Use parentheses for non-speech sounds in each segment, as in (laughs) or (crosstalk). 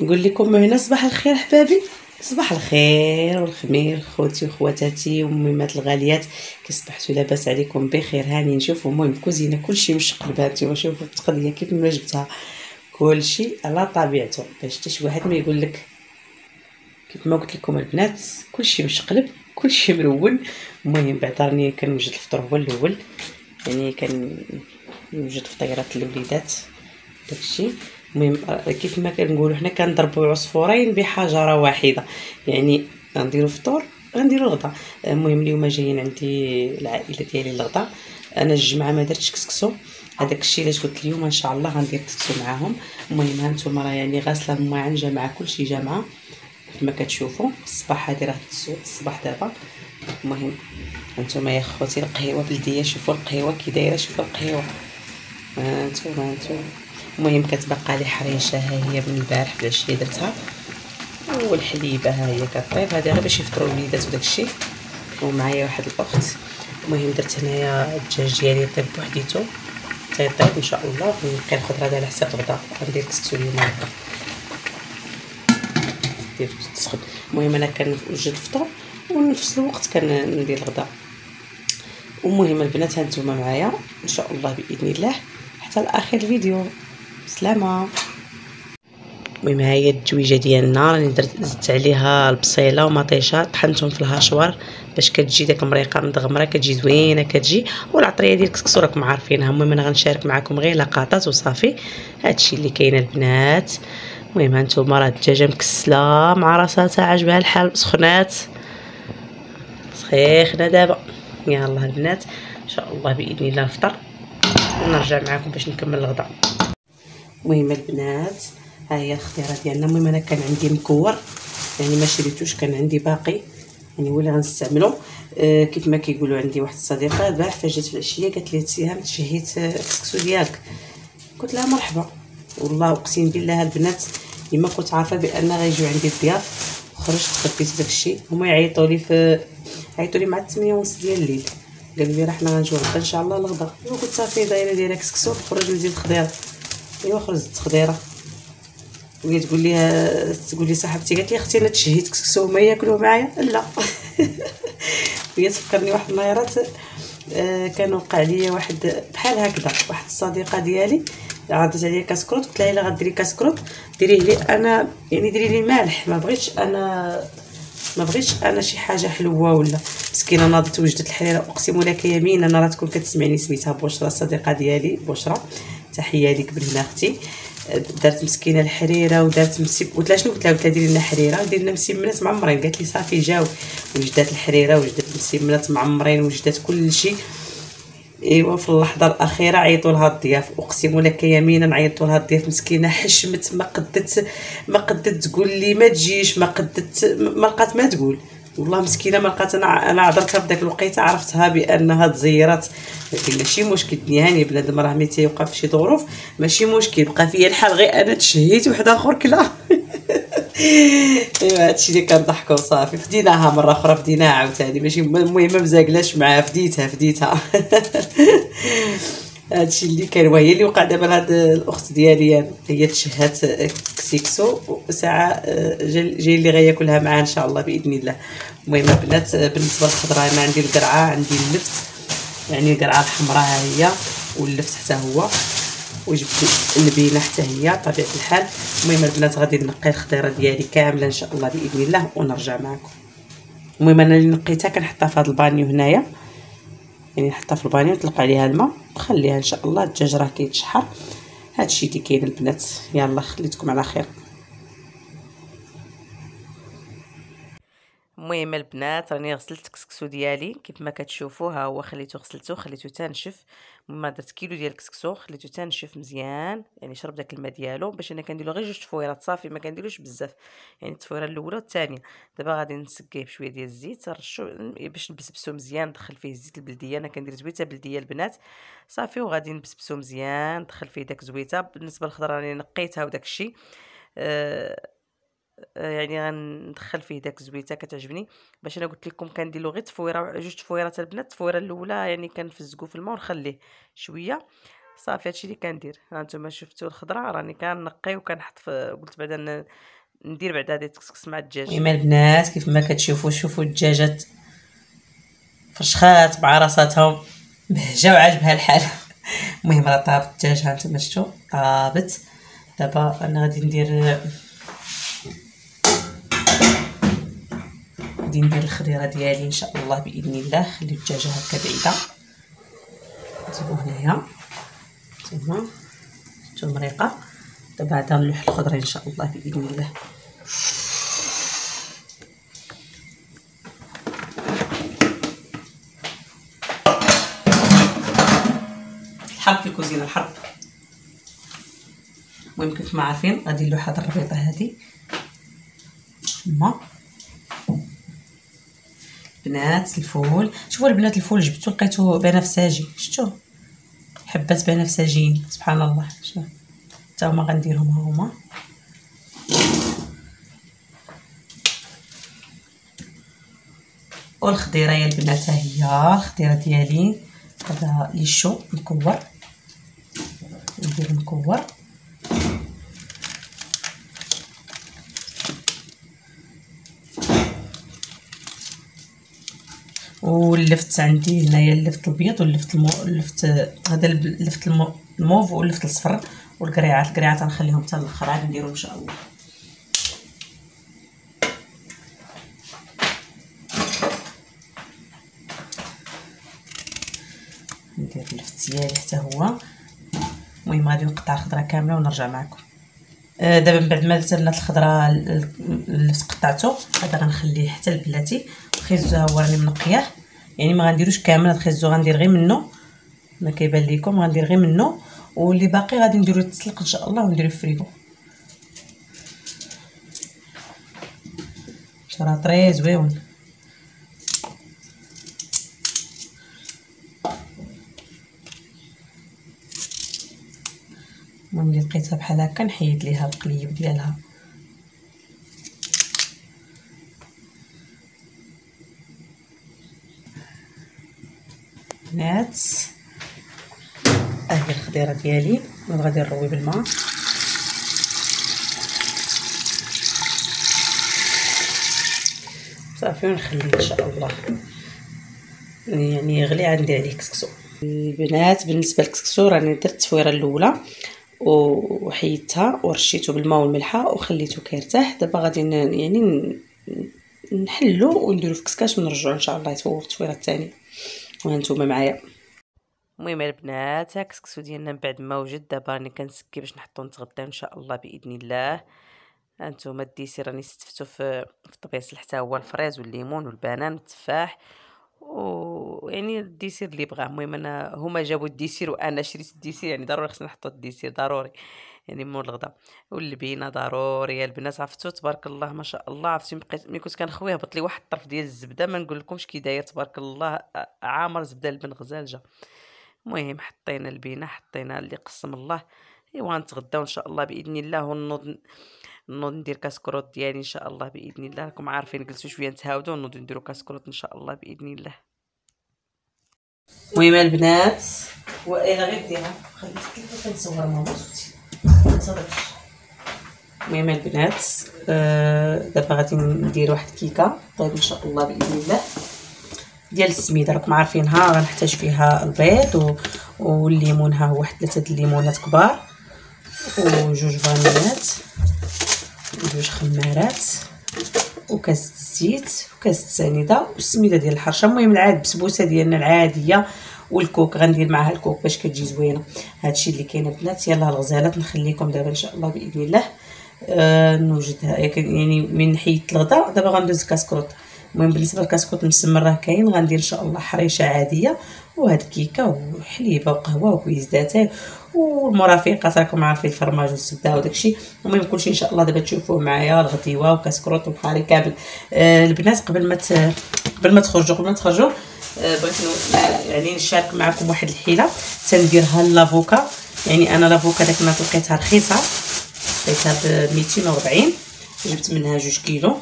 نقول لكم هنا صباح الخير حبابي صباح الخير والخمير خوتي وخواتاتي وميمات الغاليات. كصبحتوا لاباس عليكم بخير. هاني نشوفوا المهم كوزينة كلشي مشقلب هانتوما شوفوا التقضية كيف ما جبتها كلشي على طبيعته باش حتى شي واحد ما يقول لك كيف ما قلت لكم البنات كلشي مشقلب كلشي مرون المهم راني كنوجد الفطور هو الأول. يعني كنوجد فطيرات الوليدات داكشي. المهم كيف ما كنقولوا حنا كنضربوا عصفورين بحجرة واحدة. يعني غنديروا فطور غنديروا الغدا. المهم اليوم جايين عندي العائلة ديالي الغدا أنا الجمعه ما درتش كسكسو. هذاك الشيء علاش قلت اليوم إن شاء الله غندير كسكسو معاهم. المهم هانتوما راه يعني غاسلة الماعن جامعه كلشي جامعه كما كتشوفوا الصباح هادي راه الصباح دابا. المهم هانتوما يا خوتي القهيوه بلديه شوفوا القهيوه كي دايرة شوفوا القهيوه هانتوما هانتوما المهم كتبقى لي حريشة ها هي من البارح بالعشيه درتها. والحليبة ها هي كطيب هذه غير باش يفطروا الوليدات وداك الشيء. ومعايا واحد الأخت. المهم درت هنايا الدجاج ديالي طيب بوحديتو. تيطيب إن شاء الله. ونبقي الخضره على حساب غدا. غندير كسكسو اليوم هكا دير تسخن. المهم أنا كنوجد الفطور. ونفس الوقت كندير الغدا. المهم البنات هانتوما معايا. إن شاء الله بإذن الله. حتى لآخر الفيديو. سلامة. المهم ها هي الدويجه ديالنا. راني درت زدت عليها البصيلة ومطيشه طحنتهم في الهاشوار. باش كتجي داك المريقة مدغمره كتجي زوينة كتجي. والعطرية ديال الكسكسو راكم عارفينها. المهم أنا غنشارك معكم غير لقطات وصافي. هادشي اللي كاين البنات. المهم هانتوما راه الدجاجة مكسلة مع راساتها عجبها الحال. سخنات. سخيخنا دابا. يلا البنات إن شاء الله بإذن الله نفطر ونرجع معكم باش نكمل الغدا المهم البنات ها هي الخضيره ديالنا. المهم أنا كان عندي مكور يعني ما شريتوش كان عندي باقي. يعني اللي غنستعملو. آه كيف ما كيقولوا عندي واحد الصديقة البارح فاش جات في العشية قالت لي سيهام تشهيت الكسكسو ديالك. قلت لها مرحبا. والله أقسم بالله البنات لما كنت عارفة بان غيجيو عندي الضياف خرجت خبيت داكشي. هما يعيطوا لي في عيطوا لي مع 8 ونص ديال الليل. قالوا لي راه حنا غنجيو غدا إن شاء الله الغدا. قلت صافي دايرة دايره كسكسو خرج نزيد خضيره ايوا خرجت خضيره وهي تقول لي تقول لي صاحبتي قالت لي أختي أنا تشهيت كسكسو ما ياكلوا معايا؟ لا. (laughs) هي تفكرني واحد النهارات آه كان وقع لي واحد بحال هكذا واحد الصديقة ديالي عرضت عليا كاسكروت قلت لها إلا غديري كاسكروت ديريه لي أنا يعني ديري لي مالح ما بغيتش أنا ما بغيتش أنا شي حاجة حلوة ولا مسكينة ناضت وجدت الحريرة أقسم لك يمين أنا راه تكون كتسمعني سميتها بشرى الصديقه ديالي بشرى تحية ليك بنت أختي دارت مسكينة الحريرة ودارت مسيب قلت لها شنو قلت لها؟ قلت لها ديري لنا حريرة. دير لنا مسمنات معمرين. قالت لي صافي جاو. وجدات الحريرة وجدات مسمنات معمرين وجدات كل شيء. إيوا في اللحظة الأخيرة عيطوا لها الضياف. اقسم لك يمينا عيطوا لها الضياف. مسكينة حشمت ما قدت ما قدت تقول لي ما تجيش ما قدت ما لقات ما تقول. والله مسكينة ما لقات أنا أنا عذرتها في داك الوقيتة عرفتها بأنها تزيرات لكن ماشي مشكل. هانيه بنادم راه ملي تيوقع في شي ظروف ماشي مشكل. بقى فيا الحال غير أنا تشهيت واحد آخر كلا. (laughs) أيوا هادشي اللي كنضحكوا صافي. فديناها مرة أخرى فديناها عاوتاني. ماشي المهم ما مزاقلاش معاها فديتها فديتها. (laughs) هادشي اللي كان وهي اللي وقع دابا لهاد الأخت ديالي هي تشهات كسيكسو ساعه جاي اللي غياكلها معاه إن شاء الله بإذن الله. المهم البنات بالنسبة للخضرة أنا عندي القرعة عندي اللفت. يعني القرعة الحمراء ها هي واللفت حتى هو. وجبت اللبينة حتى هي طبيعة الحال. المهم البنات غادي نقي الخضيرة ديالي كاملة إن شاء الله بإذن الله ونرجع معكم. المهم أنا اللي نقيتها كنحطها في هذا البانيو هنايا. يعني نحطها في البانيو نطلق عليها الماء نخليها إن شاء الله الدجاج راه كيتشحر هادشي اللي كاين البنات يلا خليتكم على خير. المهم البنات راني غسلت الكسكسو ديالي. كيف ما كتشوفوا ها هو خليته غسلته خليته تنشف. المهم درت كيلو ديال الكسكسو خليته تنشف مزيان. يعني شرب داك الماء ديالو. باش أنا كنديرو غير جوج تفويرات صافي ما كنديروش بزاف. يعني التفويرة الأولى والثانية. دابا غادي نسقيه بشوية ديال الزيت. رشو باش نبسبسو مزيان. ندخل فيه الزيت البلدية. أنا كندير زويتة بلدية البنات. صافي وغادي نبسبسو مزيان. ندخل فيه داك زويتة. بالنسبة للخضرة راني نقيتها وداك الشيء أه يعني غندخل فيه داك الزويته كتعجبني. باش أنا قلت لكم كندير له غير تفويرة جوج تفويرات البنات التفويرة الأولى يعني كنفزقو في الماء ونخليه شوية. صافي هادشي اللي كندير ها نتوما شفتوا الخضرة؟ راني كنقي وكنحط قلت بعدا ندير بعدا هذه الكسكس مع الدجاج. المهم البنات كيف ما كتشوفوا شوفوا الدجاجات فشخات مع راساتهم بهجه (laughs) وعجبها الحال. المهم راه طاب الدجاج ها نتوما شفتوا طابت. دابا أنا غادي ندير غادي ندير الخضيره ديالي إن شاء الله بإذن الله خليو الدجاجة هكا بعيدة. نجيبو هنايا. نتوما شفتو مريقه دابا عاد نلوح الخضره إن شاء الله بإذن الله. الحرب في الكوزينه الحرب. المهم كيف ما عارفين غادي نلوح هاد الربيطة هادي تما. بنات الفول. شوفوا البنات الفول جبتو لقيتو بنفسجي. شفتو؟ حبات بنفسجيين سبحان الله. شوف. حتى هما غنديرهم ها هما. والخضيرة يا البنات ها هي الخضيرة ديالي. هذا ليشو مكور. ندير مكور. واللفت عندي هنايا اللفت الابيض واللفت المو... اللفت هذا اللفت المو... الموف واللفت الصفر والقريعات القريعات غنخليهم حتى الآخر عاد نديرهم إن شاء الله. ندير اللفت ديالي حتى هو. المهم غادي نقطع الخضره كاملة ونرجع معكم. آه، دابا من بعد ما درت الخضرة اللي قطعته هذا غنخليه حتى البلاتي الخيزو ها هو راني منقياه يعني ما غنديروش كامل الخيزو غندير غير منه ما كيبان لكم غندير غير منه واللي باقي غادي نديرو تسلق إن شاء الله ونديرو الفريغو راه طري زويون. المهم لقيتها بحال هكا نحيد ليها القليب ديالها. البنات. ها هي الخضيرة ديالي. وغادي نروي بالماء. صافي ونخليه إن شاء الله. يعني يغلي عاد ندير عليه كسكسو. البنات بالنسبة للكسكسو راني درت التصويرة الأولى وحيدتها ورشيته بالماء والملحة وخليته كيرتاح دابا غادي يعني نحلو ونديرو في كسكاش ونرجعو إن شاء الله يتفور التصويرة الثانية. وهانتوما معايا؟ المهم البنات كسكسو ديالنا من بعد ما وجد دابا راني كنسكي باش نحطو نتغداو إن شاء الله بإذن الله. هانتوما ال dessert راني استفتو في في الطبيصل حتى هو الفريز والليمون والبنان والتفاح. ويعني ال dessert اللي بغاه المهم أنا هما جابوا ال dessert وأنا شريت ال dessert يعني ضروري خصني نحطو ال dessert ضروري. يعني مول الغدا. واللبينة ضروري البنات عرفتو تبارك الله ما شاء الله. عرفتي ملي كنت كنخوي هبط لي واحد الطرف ديال الزبدة ما نقول لكمش كي داير تبارك الله. عامر زبده البن غزالجة. المهم حطينا اللبينة حطينا اللي قسم الله. ايوا نتغداو إن شاء الله بإذن الله ونوض نوض ندير كاسكروت ديالي إن شاء الله بإذن الله. راكم عارفين جلسوا شوية نتهاودوا ونوض نديرو كاسكروت إن شاء الله بإذن الله. المهم البنات وأنا غير ديرها خليت كيف كنصور ماما صوتي المهم البنات آه دابا غادي ندير واحد الكيكه طيب إن شاء الله بإذن الله. ديال السميدة راكم عارفينها غنحتاج فيها البيض والليمون. ها هو واحد ثلاثة الليمونات كبار. وجوج فانيات وجوج خمارات وكاس الزيت وكاس السنيده والسميدة ديال الحرشة. المهم العاد بسبوسة ديالنا العادية والكوك غندير معها الكوك باش كتجي زوينة. هادشي اللي كاين البنات. يلاه الغزالات نخليكم دابا إن شاء الله بإذن الله. آه نوجدها يعني من حيت الغدا. دابا غندوز كاسكروط المهم بالنسبة للكاسكوط مسمر راه كاين. غندير إن شاء الله حريشة عادية. وهاد كيكة وحليبة وقهوة وكويزداتي والمرافقات راكم عارفين الفرماج والزبده وداكشي. المهم كلشي إن شاء الله دابا تشوفوه معايا الغديوة وكاسكروط وبحالي كامل آه البنات قبل ما قبل ما تخرجوا قبل ما تخرجوا آه بغيت يعني نشارك معكم واحد الحيلة. تنديرها لافوكا. يعني أنا لافوكا داك ما لقيتها رخيصة. لقيتها ب 240 جبت منها جوج كيلو.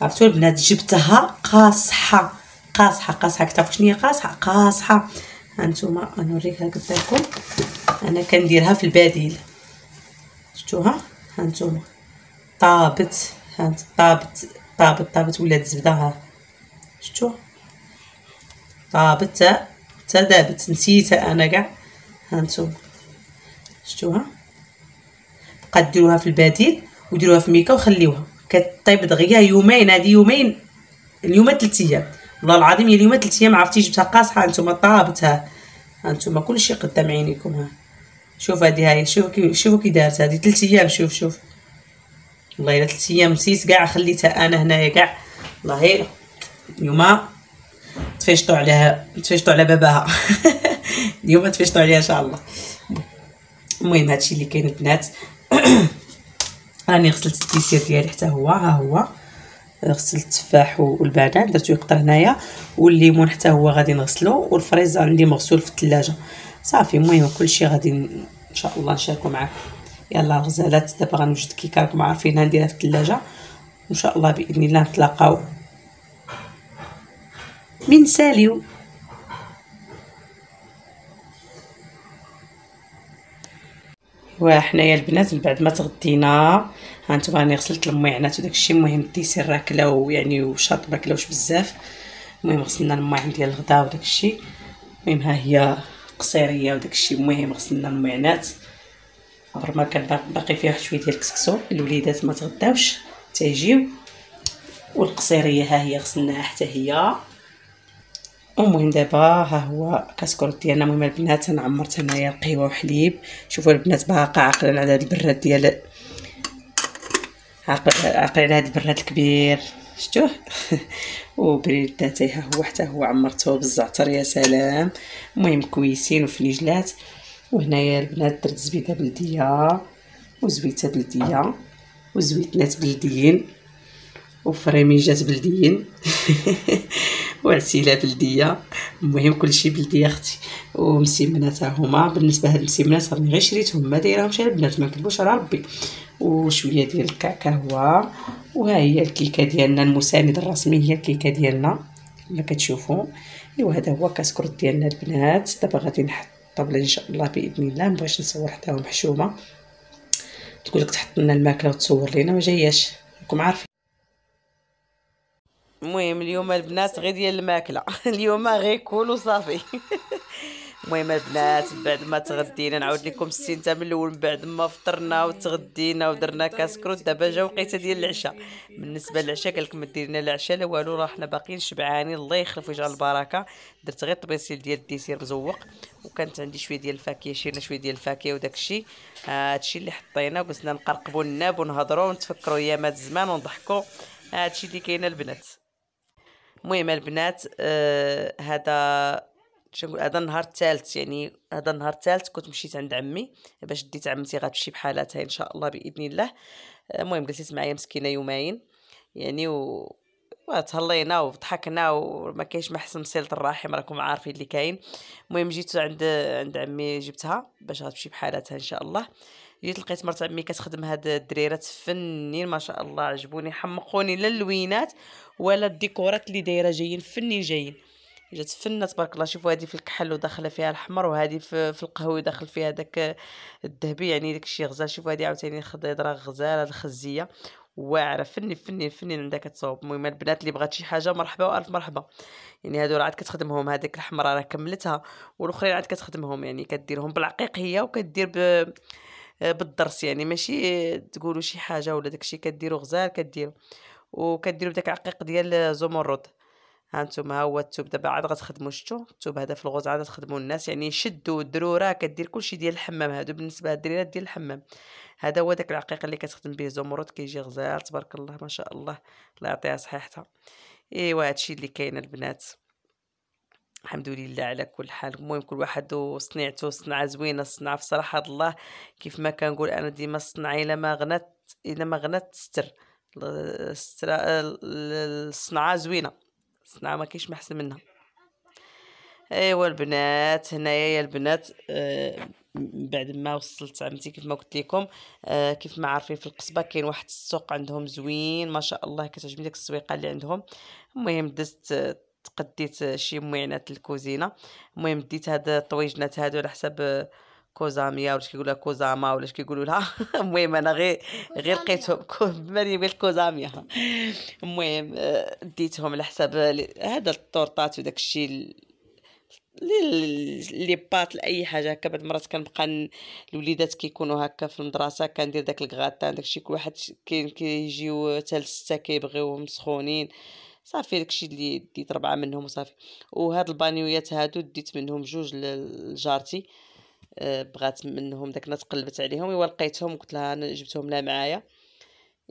عرفتوا البنات جبتها قاصحة. قاصحة قاصحة. كتعرفوا شنو هي قاصحة؟ قاصحة. هانتوما غنوريكها قدامكم. أنا كنديرها في البديل. شفتوها؟ هانتوما طابت. هانت طابت. طابت طابت. ولات زبدة ها. شفتوا طابت تا دابت. نسيتها أنا كاع. هانتوما شفتوها؟ بقى ديروها في البديل وديروها في ميكا وخليوها. كطيب دغيا يومين هادي يومين اليوم 3 أيام. والله العظيم اليوم 3 أيام عرفتي جبتها قاصحة نتوما طابتها. هانتوما كلشي قدام عينيكم ها. شوف هادي هاي شوفوا كي شوفوا كي دارت هادي. 3 أيام شوف شوف. والله إلا 3 أيام نسيت كاع خليتها أنا هنايا كاع والله اليوم تفيشطوا عليها تفيشطوا على باباها. (laughs) اليوم تفيشطوا عليها إن شاء الله. المهم هادشي اللي كاين البنات. (clears throat) راني غسلت ال dessert ديالي حتى هو ها هو. غسلت التفاح والبنان درتو يقطر هنايا والليمون حتى هو غادي نغسلو والفريز عندي مغسول في الثلاجه صافي المهم كلشي غادي إن شاء الله نشاركو معاكم. يلا الغزالات دابا غنوجد كيكه راكم عارفين نديرها في الثلاجه وإن شاء الله بإذن الله نتلاقاو. من ساليو. وحنايا البنات من بعد ما تغدينا. هانتوما راني غسلت المعينات وداك الشيء المهم ال dessert راه كلاو يعني وشاط ما كلاوش بزاف. المهم غسلنا الماعن ديال الغدا وداك الشيء المهم ها هي قصيرية وداك الشيء المهم غسلنا المعينات ما كان باقي فيها شوية ديال الكسكسو الوليدات ما تغداوش تيجيو. والقصيريه ها هي غسلناها حتى هي. المهم دابا ها هو كاسكروت ديالنا. المهم البنات أنا عمرت هنايا القهوة وحليب شوفوا البنات باقا عاقلين على البراد ديال على هذا البراد الكبير. شفتوه (laughs) وبريداتي ها هو حتى هو عمرته بالزعتر يا سلام. المهم كويسين وفنيجلات وهنايا البنات درت زبيدة بلدية وزويتة بلدية وزويتنات بلديين وفريميجات بلديين. (laughs) وعسيلة بلدية. المهم كلشي بلديه أختي. ومسيمنات هما. بالنسبة هاد المسيمنات راني غير شريتهم. ما دايرهمش البنات. ما كذبوش على ربي. وشوية ديال الكعكة وها هي الكيكة ديالنا المساند الرسمي هي الكيكة ديالنا كما كتشوفوا أيوا هذا هو كاسكروت ديالنا البنات. دابا غادي نحط الطبلة إن شاء الله بإذن الله. مبغيتش نصور حتى محشومة. تقول لك تحط لنا الماكلة وتصور لينا ما جاياش. راكم عارفين. المهم اليوم البنات غير ديال الماكلة. (laughs) اليوم غير كول وصافي (laughs) المهم البنات بعد ما تغدينا نعاود لكم السينتا من الأول من بعد ما فطرنا وتغدينا ودرنا كاسكروت دابا جا وقيته ديال العشاء. بالنسبة للعشاء قال لك ما دير لنا العشاء لا والو راه حنا باقيين شبعانين. الله يخلف ويجعل البركة. درت غير طبيسيل ديال ال dessert مزوق وكانت عندي شوية ديال الفاكهة شيرنا شوية ديال الفاكهة وداك الشيء هادشي اللي حطينا وقلنا نقرقبوا الناب ونهضروا ونتفكروا ايامات زمان ونضحكوا هادشي اللي كاين البنات. المهم البنات آه شنقول هذا النهار الثالث يعني هذا النهار الثالث كنت مشيت عند عمي باش ديت عمتي غتمشي بحالاتها إن شاء الله بإذن الله. المهم جلست معايا مسكينة يومين يعني و تهلينا وضحكنا وما كاينش ما احسن صلة الرحم راكم عارفين اللي كاين. المهم جيت عند عند عمي جبتها باش غتمشي بحالاتها إن شاء الله. جيت لقيت مرت عمي كتخدم هاد الدريرات فنين ما شاء الله عجبوني حمقوني لا اللوينات ولا الديكورات اللي دايرة جايين فنين جايين. جات فنه تبارك الله شوفوا هذه في الكحل وداخلة فيها الحمر وهذه في, في القهوي داخل فيها داك الذهبي يعني داك الشيء غزال. شوفوا هذه عاوتاني خضيره غزاله الخزية. واعرة فني فني فني عندها كتصاوب المهم البنات اللي بغات شي حاجة مرحبا وألف مرحبا. يعني هادو راه عاد كتخدمهم هذيك الحمراء راه كملتها. والأخرين عاد كتخدمهم يعني كديرهم بالعقيق هي وكدير ب بالضرس. يعني ماشي تقولوا شي حاجة ولا داكشي كديروا غزال كديروا وكديروا بداك العقيق ديال زمرد ها نتوما ها هو التوب. دابا عاد غتخدموا شتو؟ التوب هذا في الغوز عاد تخدموا الناس. يعني شدوا الدرورة كدير كلشي ديال الحمام. هادو بالنسبة للدريرات ديال الحمام. هذا هو داك العقيق اللي كتخدم به زمرد كيجي غزال. تبارك الله ما شاء الله. الله يعطيها صحيحتها. إيوا هادشي اللي كاين البنات. الحمد لله على كل حال. المهم كل واحد وصنيعته صنعة زوينة الصنعه في صراحة الله. كيف ما كنقول أنا ديما الصنعة إلا ما غنات إلا ما غنات تستر الصنعة زوينة. الصنعه ما كاينش محسن منها. ايوا البنات هنايا يا البنات آه بعد ما وصلت عمتي كيف ما قلت لكم آه كيف ما عارفين في القصبة كاين واحد السوق عندهم زوين ما شاء الله كتعجبني ديك السويقة اللي عندهم. المهم دزت تقديت شي معينات الكوزينه المهم ديت هاد الطويجنات هادو على حساب كوزاميا ولا كيقولوا لها كوزاما ولا كيقولوا لها؟ المهم أنا غير غير لقيتهم (laughs) مريم قالت كوزاميا المهم آه، ديتهم على حساب هذا الطورطات وداك الشيء لي بات لأي حاجة. هكا بعض المرات كنبقى الوليدات كيكونوا هكا في المدرسة كندير داك الكغاتان داكشي كل واحد كيجيو حتى لسته كيبغيوهم سخونين صافي داكشي اللي ديت ربعة منهم وصافي. وهاد البانيويات هادو ديت منهم جوج لجارتي. بغات منهم داك تقلبت عليهم ايوا لقيتهم قلت لها أنا جبتهم لها معايا.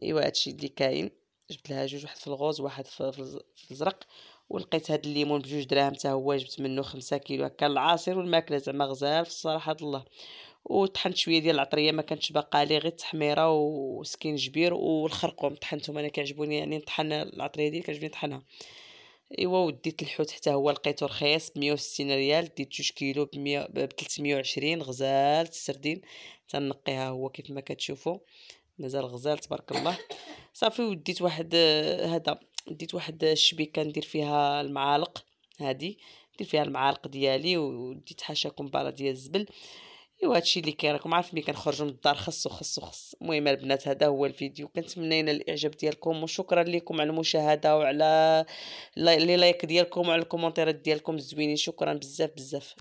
ايوا هادشي اللي كاين. جبت لها جوج واحد في الغوز وواحد في الزرق. ولقيت هاد الليمون بجوج دراهم حتى هو جبت منه خمسة كيلو. هكا العصير والماكلة زعما غزال في الصراحة الله. وطحنت شوية ديال العطرية ما كانتش باقا لي غير التحميرة وسكينجبير والخرقوم طحنتهم. أنا كيعجبوني يعني نطحن العطرية ديالي كتعجبني نطحنها. ايوا وديت الحوت حتى هو لقيته رخيص ب 160 ريال ديت جوج كيلو ب 100 ب 320 غزال السردين تنقيها هو كيف ما كتشوفوا مازال غزال تبارك الله. صافي وديت واحد هذا ديت واحد الشبيكه ندير فيها المعالق هادي. ندير فيها المعالق ديالي وديت حاشا كمباره ديال الزبل. ايوا هادشي اللي كاين راكم عارفين ملي كنخرجوا من الدار خصو خصو خص. المهم البنات هذا هو الفيديو. كنتمنى ينال الإعجاب ديالكم وشكرا لكم على المشاهدة وعلى les likes ديالكم وعلى الكومونتيرات ديالكم الزوينين. شكرا بزاف بزاف.